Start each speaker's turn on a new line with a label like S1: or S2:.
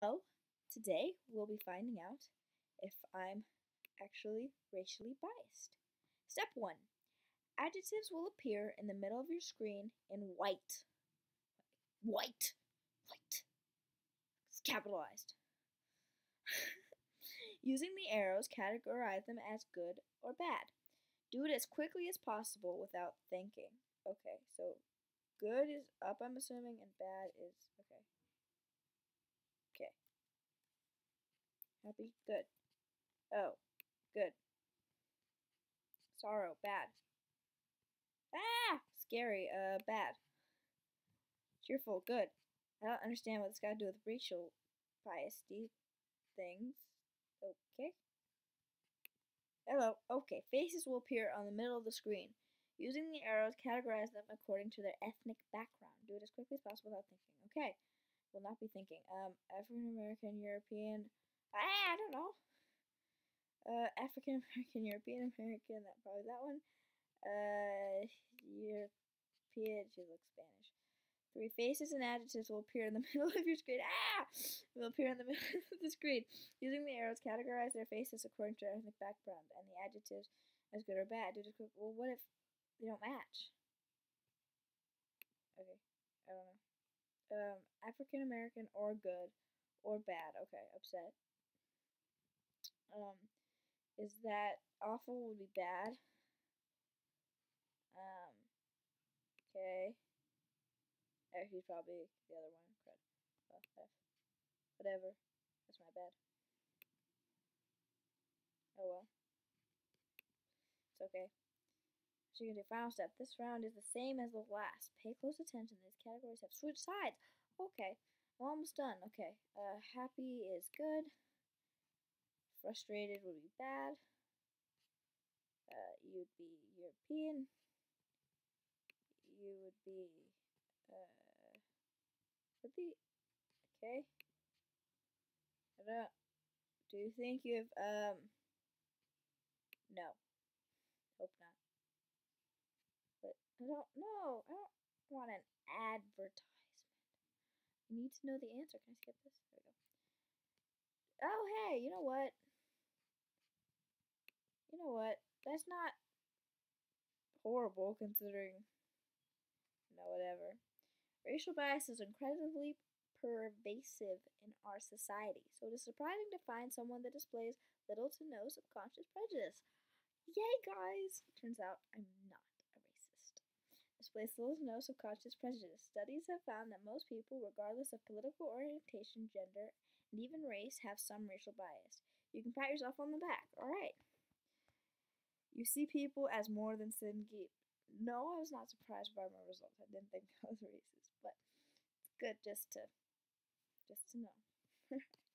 S1: So, today we'll be finding out if I'm actually racially biased. Step 1 Adjectives will appear in the middle of your screen in white. White. White. It's capitalized. Using the arrows, categorize them as good or bad. Do it as quickly as possible without thinking. Okay, so good is up, I'm assuming, and bad is okay. Okay. Happy, good. Oh, good. Sorrow, bad. Ah! Scary, uh, bad. Cheerful, good. I don't understand what this got to do with racial bias things. Okay. Hello. Okay, faces will appear on the middle of the screen. Using the arrows, categorize them according to their ethnic background. Do it as quickly as possible without thinking. Okay. Will not be thinking. Um, African American, European. I don't know. Uh, African American, European American. That probably that one. Uh, European. She looks Spanish. Three faces and adjectives will appear in the middle of your screen. Ah! Will appear in the middle of the screen. Using the arrows, categorize their faces according to their ethnic background and the adjectives as good or bad. Well, what if they don't match? Okay, I don't know. Um, African American or good or bad. Okay, upset. Um, is that awful would be bad. Um, okay. Actually, probably the other one. Crud. F. Whatever. That's my bad. Oh well. It's okay. So you can do final step. This round is the same as the last. Pay close attention. These categories have switched sides. Okay. I'm almost done. Okay. Uh, happy is good. Frustrated would be bad. Uh, you'd be European. You would be uh, would be okay. I don't. Do you think you have um? No. Hope not. But I don't know. I don't want an advertisement. I need to know the answer. Can I skip this? There we go. Oh hey, you know what? Know what? That's not horrible considering no whatever. Racial bias is incredibly pervasive in our society, so it is surprising to find someone that displays little to no subconscious prejudice. Yay, guys! Turns out I'm not a racist. Displays little to no subconscious prejudice. Studies have found that most people, regardless of political orientation, gender, and even race, have some racial bias. You can pat yourself on the back. All right. You see people as more than sin geek. No, I was not surprised by my results. I didn't think I was racist, but it's good just to just to know.